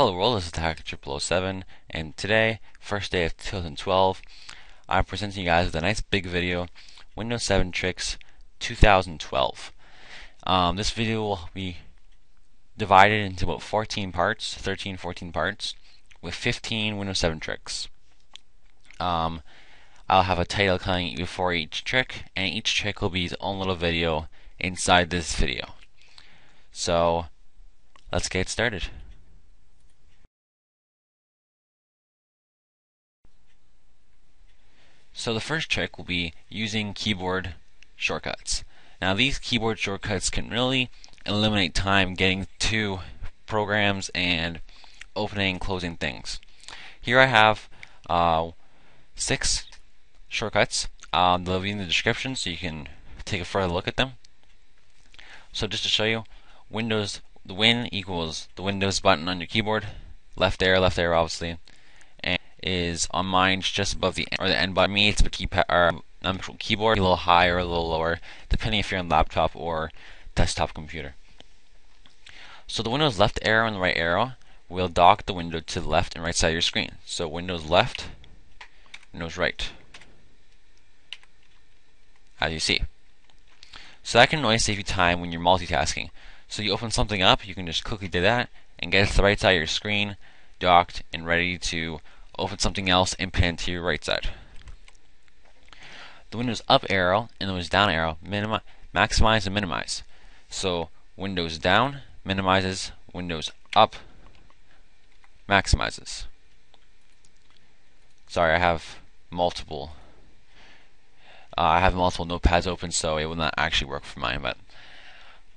Hello world, this is Hacker 007 and today, first day of 2012, I'm presenting you guys with a nice big video, Windows 7 Tricks 2012. Um, this video will be divided into about 14 parts, 13, 14 parts, with 15 Windows 7 tricks. Um, I'll have a title coming before each trick, and each trick will be its own little video inside this video. So, let's get started. So the first trick will be using keyboard shortcuts. Now these keyboard shortcuts can really eliminate time getting to programs and opening and closing things. Here I have uh, six shortcuts. Um, they'll be in the description so you can take a further look at them. So just to show you, Windows the Win equals the Windows button on your keyboard, left arrow, left arrow obviously, is on mine just above the or the end button. Me, it's the keypad or um, actual keyboard, a little higher a little lower, depending if you're on laptop or desktop computer. So the Windows left arrow and the right arrow will dock the window to the left and right side of your screen. So Windows left, Windows right, as you see. So that can always save you time when you're multitasking. So you open something up, you can just quickly do that and get it to the right side of your screen, docked and ready to open something else and pin to your right side. The Windows up arrow and the Windows down arrow minimize, maximize and minimize. So Windows down minimizes, Windows up maximizes. Sorry, I have multiple. Uh, I have multiple notepads open, so it will not actually work for mine. But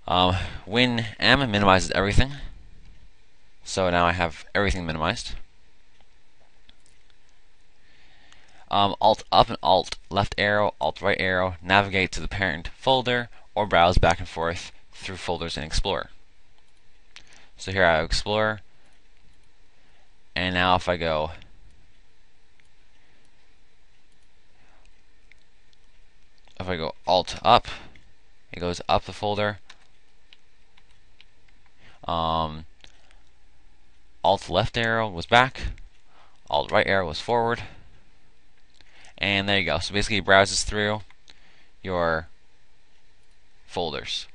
um, Win M minimizes everything. So now I have everything minimized. Um, alt up and alt left arrow, alt right arrow, navigate to the parent folder, or browse back and forth through folders in Explorer. So here I have Explorer, and now if I go if I go alt up, it goes up the folder. Um, alt left arrow was back, alt right arrow was forward. And there you go. So basically it browses through your folders.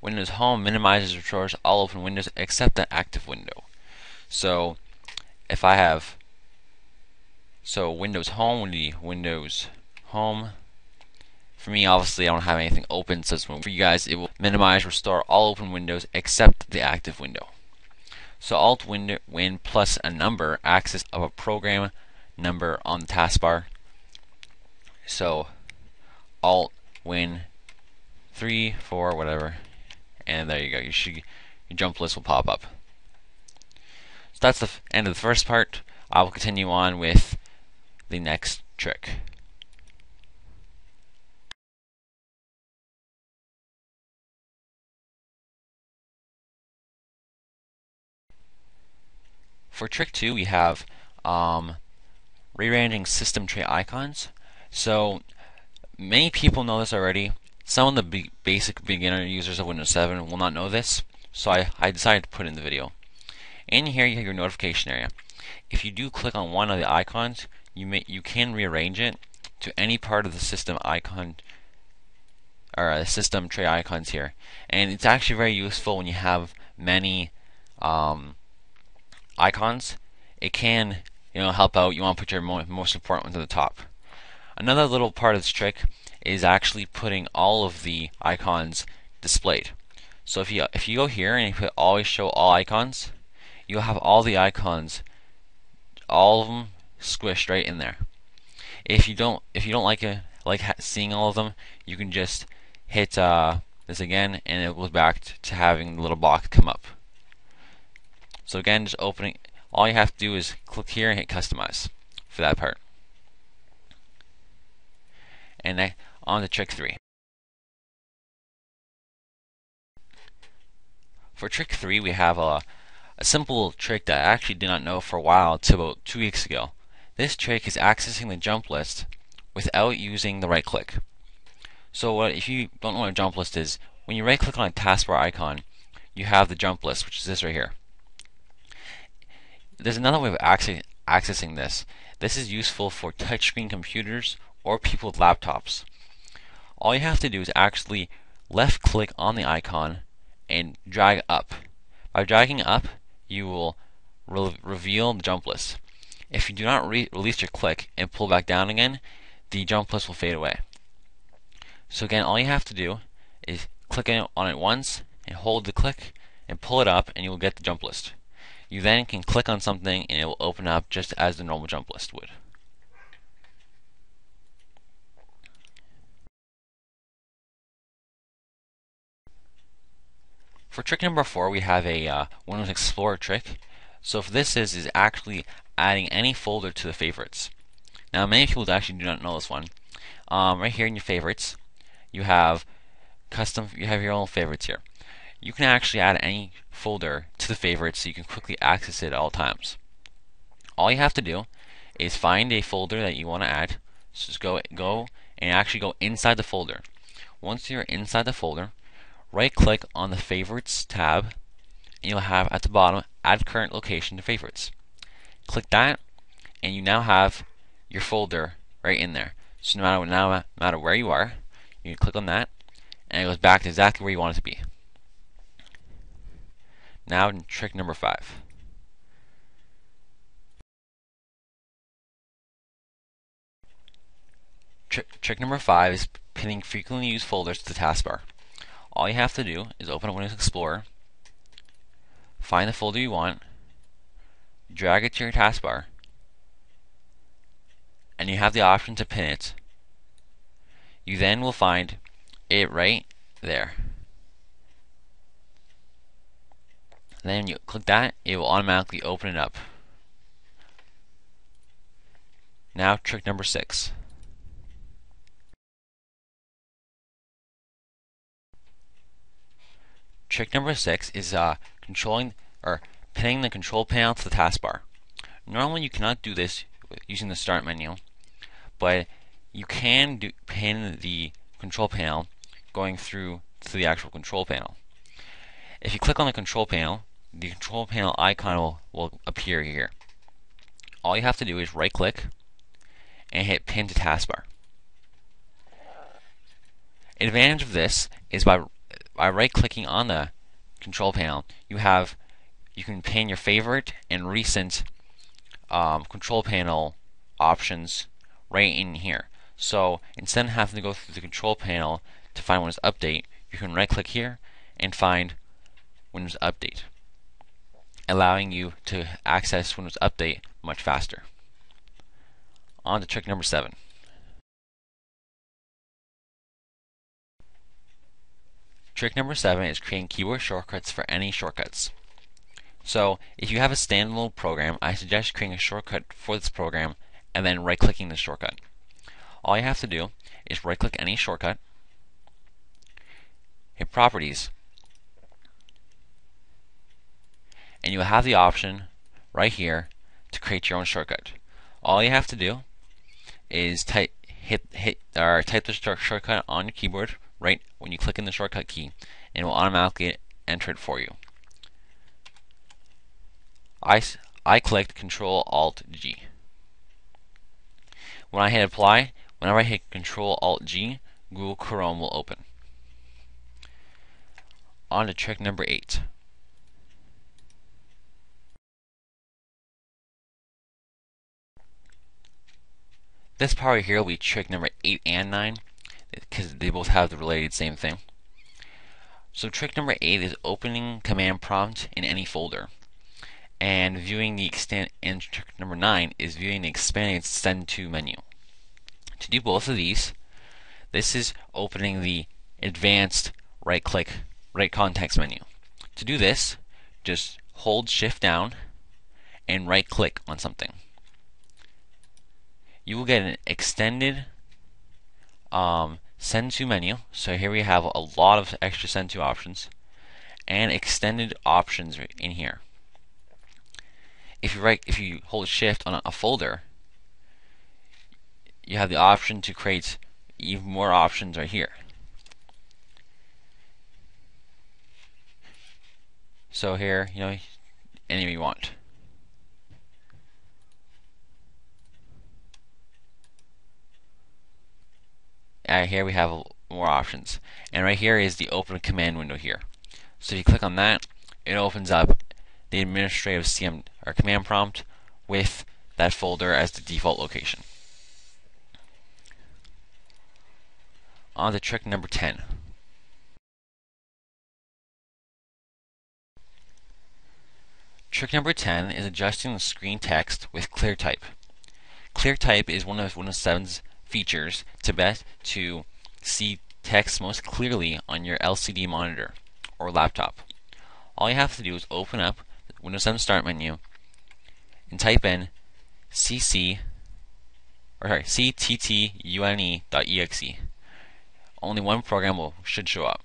Windows Home minimizes or all open windows except the active window. So if I have so Windows Home would be Windows Home. For me, obviously, I don't have anything open, so for you guys, it will minimize, restore all open windows except the active window. So Alt Win, win plus a number, access of a program number on the taskbar. So Alt Win 3, 4, whatever, and there you go. You should your jump list will pop up. So that's the end of the first part. I will continue on with the next trick. For trick two, we have um, rearranging system tray icons. So many people know this already. Some of the basic beginner users of Windows 7 will not know this, so I, I decided to put in the video. In here, you have your notification area. If you do click on one of the icons, you may you can rearrange it to any part of the system icon or uh, system tray icons here, and it's actually very useful when you have many um, icons, it can you know help out. You want to put your most important one to the top. Another little part of this trick is actually putting all of the icons displayed. So if you if you go here and you put always show all icons, you'll have all the icons, all of them squished right in there. If you don't if you don't like it like seeing all of them, you can just hit uh, this again, and it goes back to having the little box come up. So again, just opening, all you have to do is click here and hit customize for that part. And then on to trick 3. For trick 3, we have a, a simple trick that I actually did not know for a while until about two weeks ago. This trick is accessing the jump list without using the right click. So what if you don't know what a jump list is, when you right click on a taskbar icon, you have the jump list, which is this right here. There's another way of accessing this. This is useful for touchscreen computers or people with laptops. All you have to do is actually left click on the icon and drag up. By dragging up, you will re reveal the jump list. If you do not re release your click and pull back down again, the jump list will fade away. So again, all you have to do is click on it once and hold the click and pull it up and you will get the jump list. You then can click on something and it will open up just as the normal jump list would. For trick number four, we have a uh, Windows Explorer trick. So if this is, is actually adding any folder to the favorites. Now many people actually do not know this one. Um, right here in your favorites, you have custom, you have your own favorites here. You can actually add any folder to the favorites so you can quickly access it at all times. All you have to do is find a folder that you want to add. So just go, go and actually go inside the folder. Once you're inside the folder, right click on the favorites tab and you'll have at the bottom add current location to favorites. Click that and you now have your folder right in there. So no matter, no matter where you are, you can click on that and it goes back to exactly where you want it to be. Now trick number five. Trick, trick number five is pinning frequently used folders to the taskbar. All you have to do is open up Windows Explorer, find the folder you want, drag it to your taskbar, and you have the option to pin it. You then will find it right there. Then you click that, it will automatically open it up. Now trick number six. Trick number six is uh, controlling or pinning the control panel to the taskbar. Normally you cannot do this using the start menu, but you can do, pin the control panel going through to the actual control panel. If you click on the control panel, the control panel icon will, will appear here. All you have to do is right click and hit pin to taskbar. Advantage of this is by by right clicking on the control panel you have you can pin your favorite and recent um, control panel options right in here. So instead of having to go through the control panel to find Windows Update, you can right click here and find Windows Update allowing you to access Windows Update much faster. On to trick number seven. Trick number seven is creating keyboard shortcuts for any shortcuts. So, if you have a standalone program, I suggest creating a shortcut for this program and then right clicking the shortcut. All you have to do is right click any shortcut, hit Properties, and you will have the option right here to create your own shortcut. All you have to do is type hit hit or type the shortcut on your keyboard right when you click in the shortcut key and it will automatically enter it for you. I, I clicked Control Alt G. When I hit apply, whenever I hit Control Alt G, Google Chrome will open. On to trick number 8. This right here will be trick number 8 and 9 because they both have the related same thing. So trick number 8 is opening command prompt in any folder. And viewing the extent and trick number 9 is viewing the expanded send to menu. To do both of these, this is opening the advanced right click right context menu. To do this, just hold shift down and right click on something you will get an extended um, send to menu. So here we have a lot of extra send to options and extended options in here. If you right, if you hold shift on a folder, you have the option to create even more options right here. So here, you know, any you want. Uh, here we have more options. And right here is the open command window here. So if you click on that, it opens up the administrative CM or command prompt with that folder as the default location. On to trick number 10. Trick number 10 is adjusting the screen text with ClearType. ClearType is one of Windows 7's features to best to see text most clearly on your LCD monitor or laptop. All you have to do is open up Windows 7 Start menu and type in cc or sorry, cttune.exe. Only one program will should show up.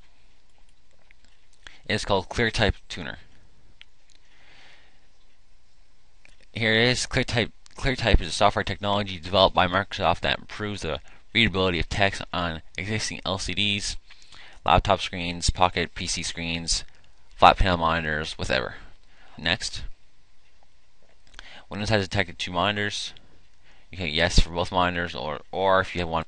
It is called ClearType Tuner. Here it is. ClearType ClearType is a software technology developed by Microsoft that improves the readability of text on existing LCDs, laptop screens, pocket PC screens, flat panel monitors, whatever. Next, Windows has detected two monitors. You can yes for both monitors, or or if you have one.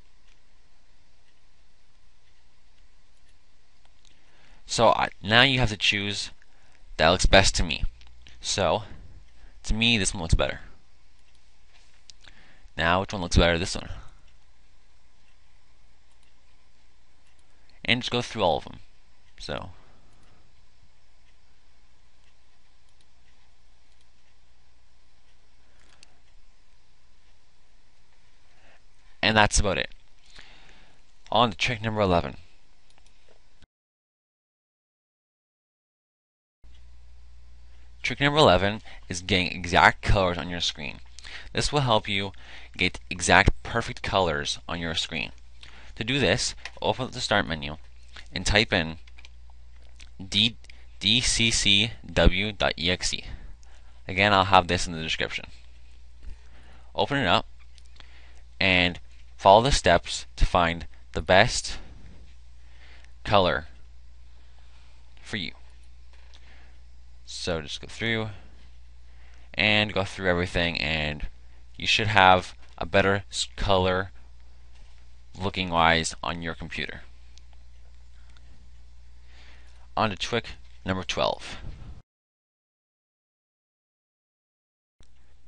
So I, now you have to choose that looks best to me. So to me, this one looks better. Now, which one looks better? This one. And just go through all of them. So. And that's about it. On to trick number 11. Trick number 11 is getting exact colors on your screen. This will help you get exact perfect colors on your screen. To do this, open up the Start menu and type in d dccw.exe. Again, I'll have this in the description. Open it up and follow the steps to find the best color for you. So just go through and go through everything and you should have a better color looking wise on your computer. On to trick number 12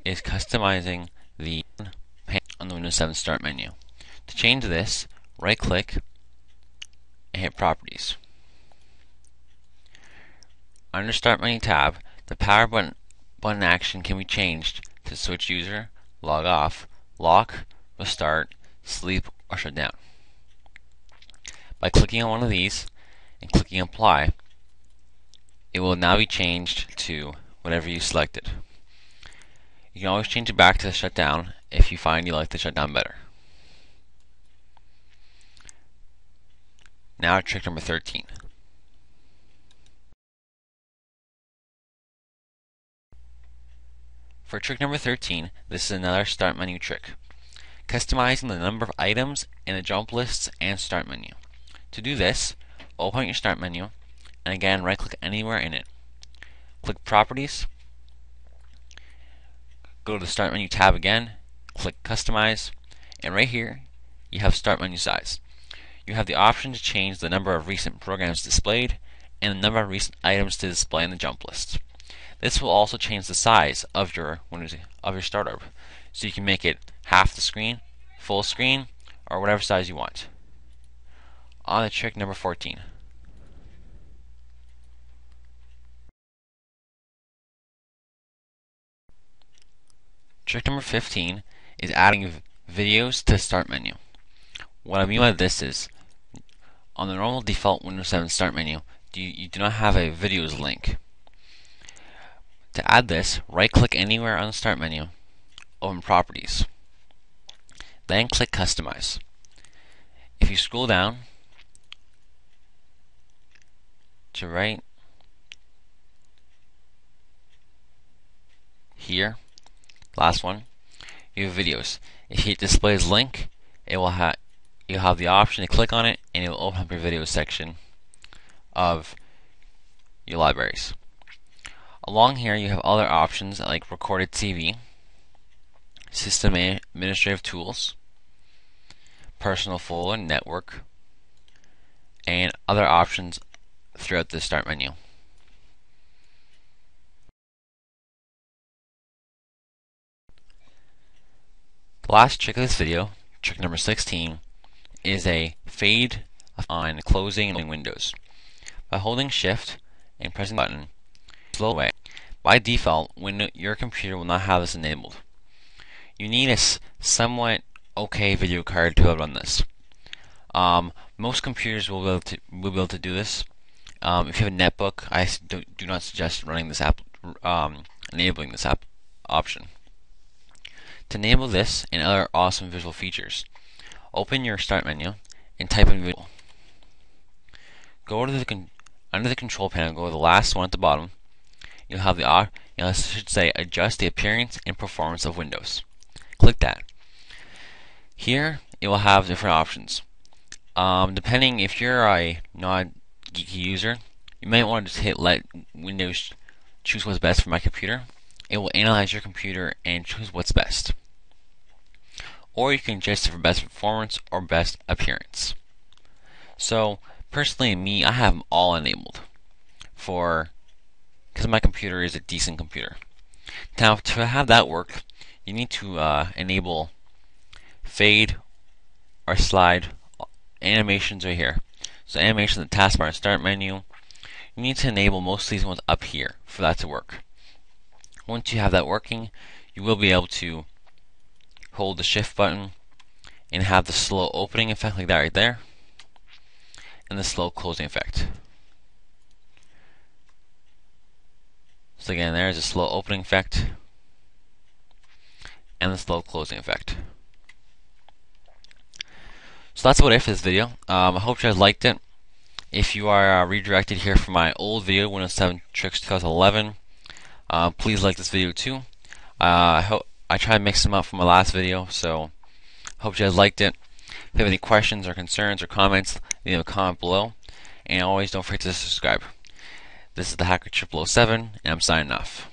is customizing the on the Windows 7 Start menu. To change this, right click and hit Properties. Under Start Menu tab, the power button, button action can be changed to switch user, log off, lock, restart, sleep, or shut down. By clicking on one of these and clicking apply, it will now be changed to whatever you selected. You can always change it back to the shutdown if you find you like the shutdown better. Now trick number 13. For trick number 13, this is another start menu trick. Customizing the number of items in the jump lists and start menu. To do this, open your start menu and again right click anywhere in it. Click properties, go to the start menu tab again, click customize, and right here you have start menu size. You have the option to change the number of recent programs displayed and the number of recent items to display in the jump list. This will also change the size of your Windows of your startup, so you can make it half the screen, full screen, or whatever size you want. On to trick number 14. Trick number 15 is adding videos to the start menu. What I mean by this is, on the normal default Windows 7 start menu, you, you do not have a videos link. To add this, right-click anywhere on the Start menu, open Properties. Then click Customize. If you scroll down to right here, last one, you have videos. If it displays link, it will have you'll have the option to click on it and it will open up your video section of your libraries. Along here you have other options like recorded TV, system administrative tools, personal folder, network, and other options throughout the start menu. The last trick of this video, trick number 16, is a fade on closing windows. By holding shift and pressing the button, slow away. By default, when your computer will not have this enabled. You need a somewhat okay video card to run this. Um, most computers will be able to will be able to do this. Um, if you have a netbook, I do, do not suggest running this app, um, enabling this app option. To enable this and other awesome visual features, open your Start menu and type in Visual. Go to the under the Control panel, go to the last one at the bottom. You'll have the you know, should say Adjust the appearance and performance of Windows. Click that. Here, it will have different options. Um, depending if you're a non-geeky user, you might want to just hit Let Windows choose what's best for my computer. It will analyze your computer and choose what's best or you can adjust it for best performance or best appearance. So personally, me, I have them all enabled for because my computer is a decent computer. Now, to have that work, you need to uh, enable fade or slide animations right here. So animation, the taskbar and start menu. You need to enable most of these ones up here for that to work. Once you have that working, you will be able to hold the shift button and have the slow opening effect like that right there and the slow closing effect. So again there's a slow opening effect and the slow closing effect. So that's about it for this video. Um, I hope you guys liked it. If you are uh, redirected here from my old video, Windows 7 Tricks 2011, uh, please like this video too. Uh, I hope I tried to mix them up from my last video, so hope you guys liked it. If you have any questions or concerns or comments, leave a comment below. And always don't forget to subscribe. This is the Hacker 007, and I'm signing off.